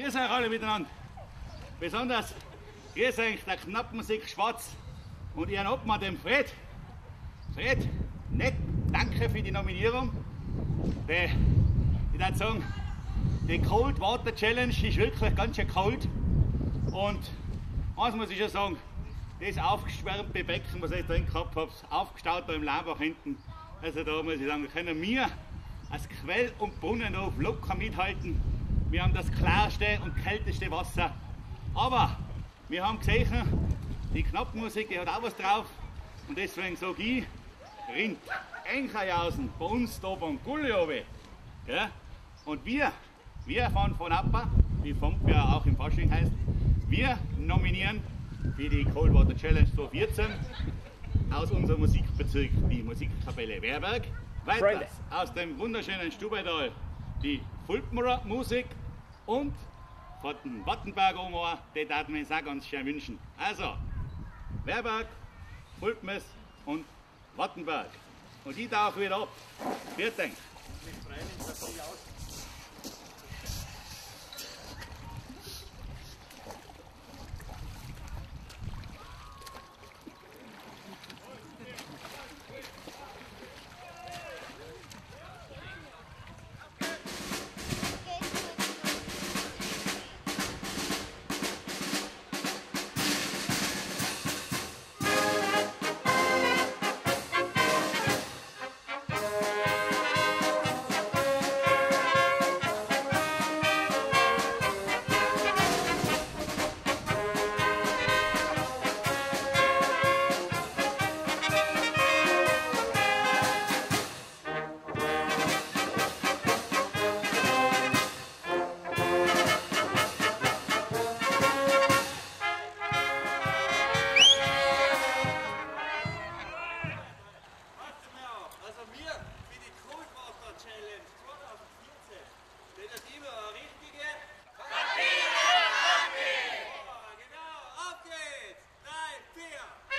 Grüß euch alle miteinander. Besonders grüß euch der Knappmusik Schwarz und ihren Obmann, dem Fred. Fred, nett, danke für die Nominierung. Die, ich würde sagen, die Cold Water Challenge ist wirklich ganz schön kalt. Und eins muss ich schon sagen, das aufgeschwärmte Becken, was ich drin gehabt habe, aufgestaut da im Lambach hinten. Also da muss ich sagen, können wir als Quell und Brunnen auf locker mithalten. Wir haben das klarste und kälteste Wasser. Aber wir haben gesehen, die Knappmusik, die hat auch was drauf. Und deswegen sage ich, Rind, Enchajausen, bei uns da von Gulliowe. Ja? Und wir, wir fahren von Appa, wie Fomp ja auch im Fasching heißt, wir nominieren für die Coldwater Challenge 2014 aus unserem Musikbezirk die Musikkapelle Werberg. Weiter aus dem wunderschönen Stubaital die Fulpmerer Musik und von den Wattenberger Omar, die würden wir uns auch ganz schön wünschen. Also, Werberg, Fulpmes und Wattenberg. Und ich tauche wieder ab. Wir freuen beer.